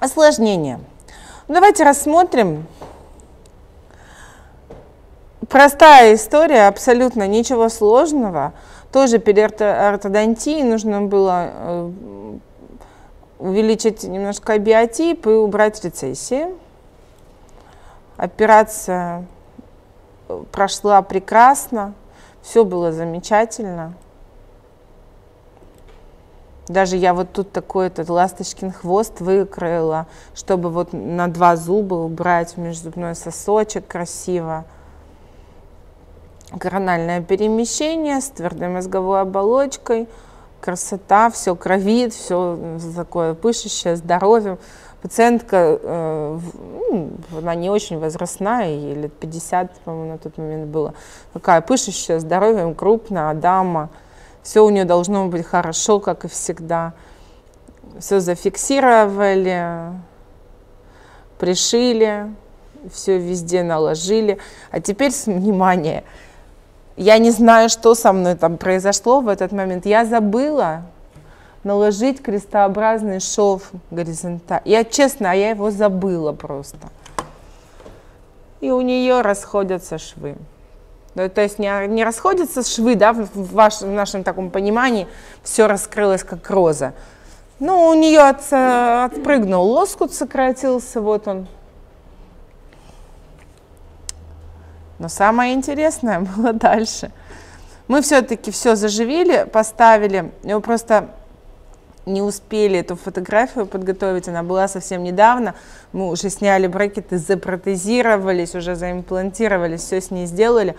Осложнения. Ну, давайте рассмотрим. Простая история, абсолютно ничего сложного. Тоже перед ортодонтией нужно было э, увеличить немножко биотип и убрать рецессии. Операция прошла прекрасно, все было замечательно. Даже я вот тут такой этот ласточкин хвост выкроила, чтобы вот на два зуба убрать межзубной сосочек красиво. Корональное перемещение с твердой мозговой оболочкой, красота, все кровит, все такое пышущее здоровьем. Пациентка, э, ну, она не очень возрастная, ей лет 50, по-моему, на тот момент было. Такая пышущая здоровьем, крупная дама. Все у нее должно быть хорошо, как и всегда. Все зафиксировали, пришили, все везде наложили. А теперь, внимание, я не знаю, что со мной там произошло в этот момент. Я забыла, наложить крестообразный шов горизонтально. Я честно, а я его забыла просто. И у нее расходятся швы. То есть не, не расходятся швы, да, в, ваш, в нашем таком понимании все раскрылось как роза. Ну, у нее от, отпрыгнул лоскут, сократился, вот он. Но самое интересное было дальше. Мы все-таки все заживили, поставили, его просто не успели эту фотографию подготовить, она была совсем недавно, мы уже сняли брекеты, запротезировались, уже заимплантировались, все с ней сделали.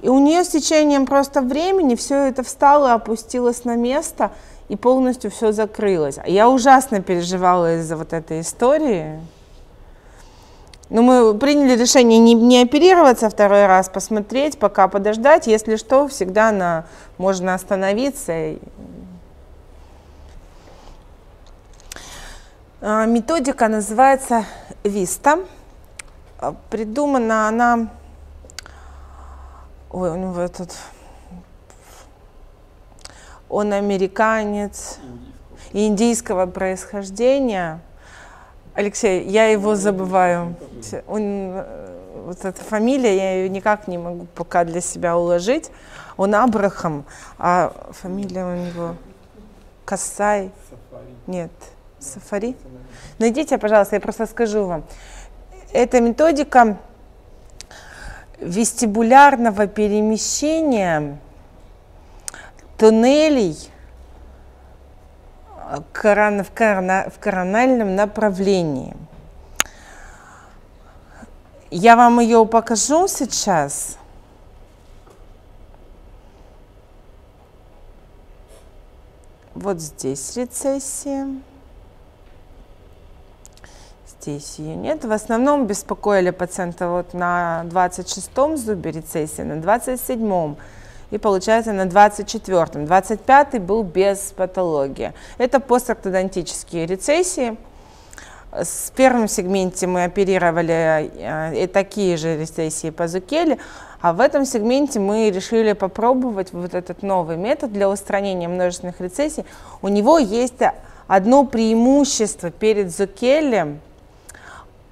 И у нее с течением просто времени все это встало, опустилось на место, и полностью все закрылось. Я ужасно переживала из-за вот этой истории. Но мы приняли решение не, не оперироваться второй раз, посмотреть, пока подождать. Если что, всегда на, можно остановиться методика называется Виста. А, придумана она... Ой, у него этот... Он американец индийского происхождения. Алексей, я его забываю. Он, вот эта фамилия, я ее никак не могу пока для себя уложить. Он Абрахам, а фамилия у него Касай. Нет. Сафари. Найдите, пожалуйста, я просто скажу вам. Это методика вестибулярного перемещения туннелей в, корональном направлении. Я вам ее покажу сейчас. Вот здесь рецессия ее нет. В основном беспокоили пациента вот на 26-м зубе рецессии, на 27-м и получается на 24-м. 25-й был без патологии. Это постортодонтические рецессии. В первом сегменте мы оперировали э, и такие же рецессии по зукеле, а в этом сегменте мы решили попробовать вот этот новый метод для устранения множественных рецессий. У него есть одно преимущество перед зукелем,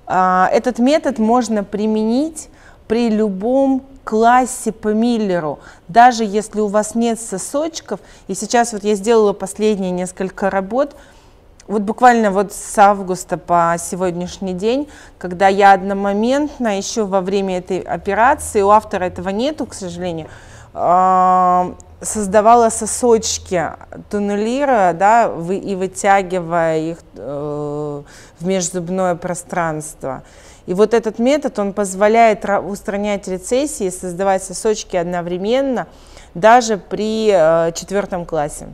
этот метод можно применить при любом классе по Миллеру, даже если у вас нет сосочков, и сейчас вот я сделала последние несколько работ, вот буквально вот с августа по сегодняшний день, когда я одномоментно еще во время этой операции, у автора этого нету, к сожалению, а, создавала сосочки, туннелируя да, и вытягивая их э, в межзубное пространство. И вот этот метод, он позволяет устранять рецессии, создавать сосочки одновременно, даже при э, четвертом классе.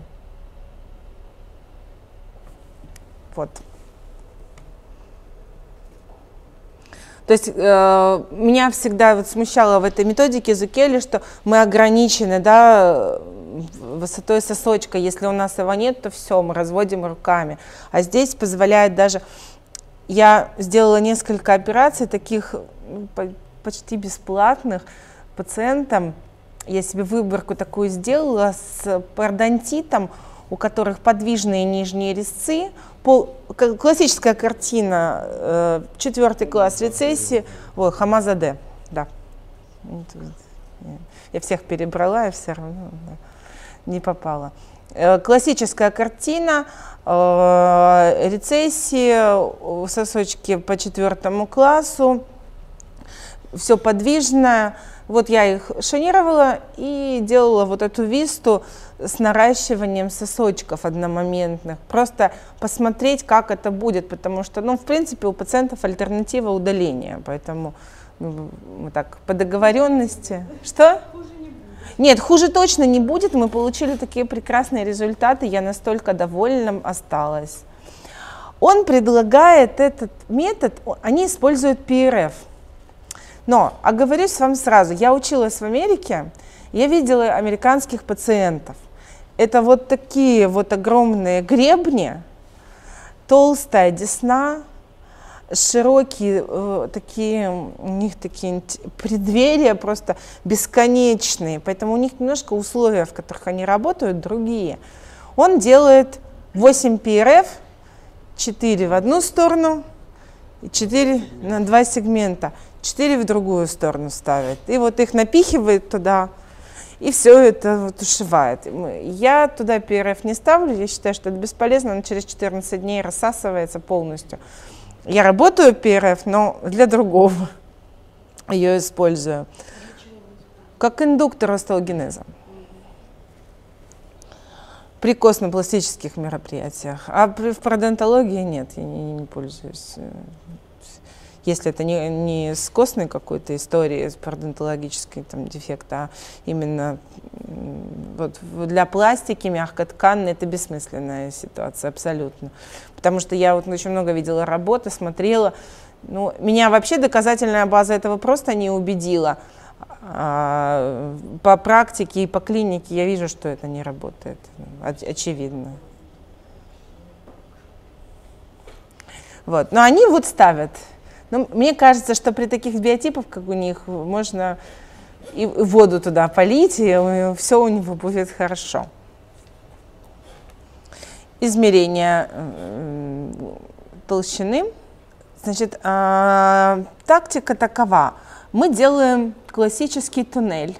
Вот. То есть э, меня всегда вот смущало в этой методике Зукели, что мы ограничены да, высотой сосочка. Если у нас его нет, то все, мы разводим руками. А здесь позволяет даже... Я сделала несколько операций таких почти бесплатных пациентам. Я себе выборку такую сделала с пародонтитом, у которых подвижные нижние резцы, пол, классическая картина, э, четвертый класс рецессии, ой, Хамазаде, да. Я всех перебрала, и все равно не попала. Э, классическая картина, э, рецессии, сосочки по четвертому классу, все подвижное. Вот я их шонировала и делала вот эту висту с наращиванием сосочков одномоментных. Просто посмотреть, как это будет, потому что, ну, в принципе, у пациентов альтернатива удаления, поэтому ну, так по договоренности. Что? Нет, хуже точно не будет. Мы получили такие прекрасные результаты. Я настолько довольна осталась. Он предлагает этот метод, они используют PRF. Но, оговорюсь вам сразу, я училась в Америке, я видела американских пациентов. Это вот такие вот огромные гребни, толстая десна, широкие э, такие, у них такие преддверия просто бесконечные, поэтому у них немножко условия, в которых они работают, другие. Он делает 8 PRF, 4 в одну сторону, 4 на два сегмента, 4 в другую сторону ставит. И вот их напихивает туда, и все это вот ушивает. Я туда ПРФ не ставлю, я считаю, что это бесполезно, он через 14 дней рассасывается полностью. Я работаю ПРФ, но для другого ее использую. Как индуктор остеогенеза при костно-пластических мероприятиях. А в пародонтологии нет, я не, не пользуюсь. Э, если это не, не с костной какой-то историей, с пародонтологической там, дефекта, а именно вот, для пластики мягкотканной, это бессмысленная ситуация абсолютно. Потому что я вот очень много видела работы, смотрела. Ну, меня вообще доказательная база этого просто не убедила. А, по практике и по клинике я вижу, что это не работает. Очевидно. Вот. Но они вот ставят но ну, мне кажется, что при таких биотипах, как у них, можно и воду туда полить, и все у него будет хорошо. Измерение толщины. Значит, э, тактика такова. Мы делаем классический туннель.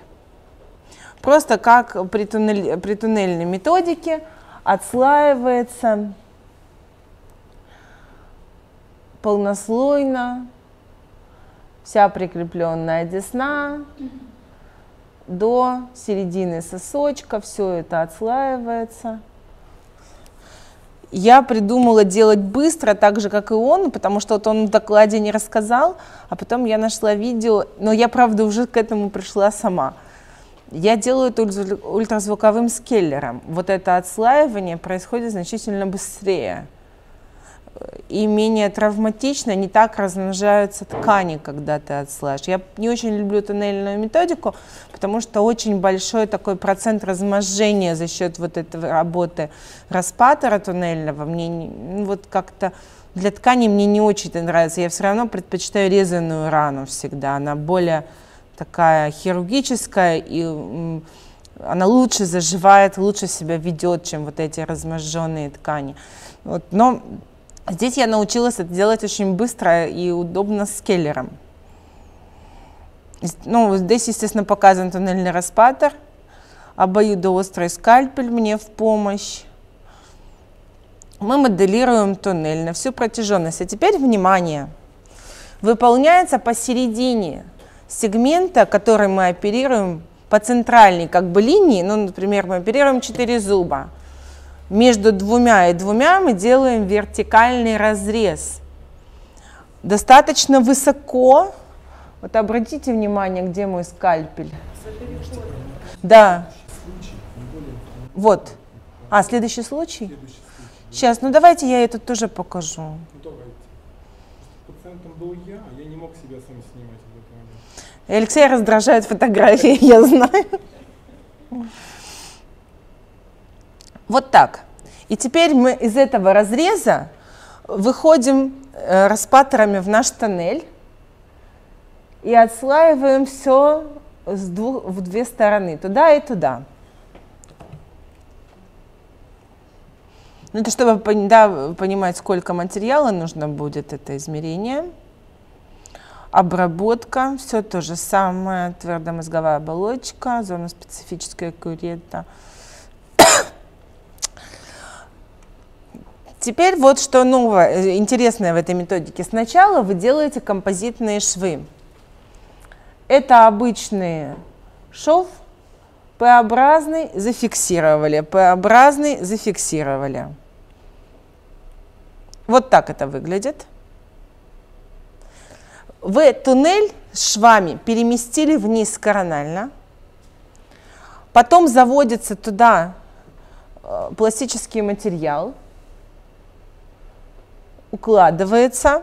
Просто как при, туннель, при туннельной методике отслаивается полнослойно, вся прикрепленная десна до середины сосочка, все это отслаивается. Я придумала делать быстро, так же, как и он, потому что вот он в докладе не рассказал, а потом я нашла видео, но я, правда, уже к этому пришла сама. Я делаю это ультразвуковым скеллером. Вот это отслаивание происходит значительно быстрее и менее травматично, не так размножаются ткани, когда ты отслаешь. Я не очень люблю туннельную методику, потому что очень большой такой процент разможения за счет вот этой работы распатора туннельного. Мне ну, вот как-то для ткани мне не очень это нравится. Я все равно предпочитаю резаную рану всегда. Она более такая хирургическая и она лучше заживает, лучше себя ведет, чем вот эти разможженные ткани. Вот, но Здесь я научилась это делать очень быстро и удобно с келлером. Ну, здесь, естественно, показан туннельный распатор, обоюдоострый скальпель мне в помощь. Мы моделируем туннель на всю протяженность. А теперь внимание! Выполняется посередине сегмента, который мы оперируем по центральной как бы линии, ну, например, мы оперируем 4 зуба – между двумя и двумя мы делаем вертикальный разрез. Достаточно высоко. Вот обратите внимание, где мой скальпель. Да. Вот. А, следующий случай? Сейчас, ну давайте я этот тоже покажу. Ну, давайте. Пациентом был я, а я не мог себя сам снимать в этот момент. Алексей раздражает фотографии, я знаю. Вот так. И теперь мы из этого разреза выходим э, распаторами в наш тоннель и отслаиваем все с двух, в две стороны, туда и туда. Ну, это чтобы да, понимать, сколько материала нужно будет, это измерение. Обработка, все то же самое, твердомозговая оболочка, зона специфическая курета. Теперь вот что новое, э, интересное в этой методике. Сначала вы делаете композитные швы. Это обычный шов, П-образный зафиксировали, П-образный зафиксировали. Вот так это выглядит. Вы туннель с швами переместили вниз коронально. Потом заводится туда э, пластический материал, укладывается.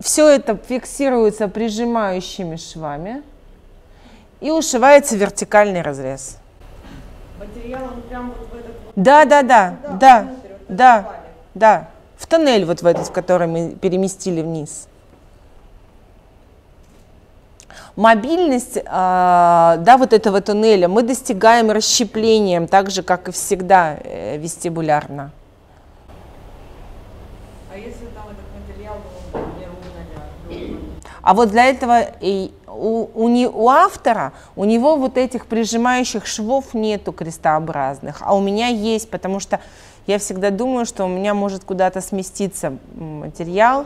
Все это фиксируется прижимающими швами и ушивается вертикальный разрез. Материалом прям вот в этот Да, да, да, да, да, палец. да. В тоннель вот в этот, в который мы переместили вниз. Мобильность, а, да, вот этого туннеля мы достигаем расщеплением, так же, как и всегда э, вестибулярно. А если там этот материал был А вот для этого и у, у, не- у автора, у него вот этих прижимающих швов нету крестообразных, а у меня есть, потому что я всегда думаю, что у меня может куда-то сместиться материал.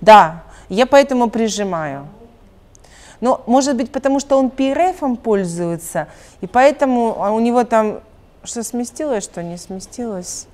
Да, я поэтому прижимаю. Но может быть, потому что он PRF пользуется, и поэтому а у него там что сместилось, что не сместилось.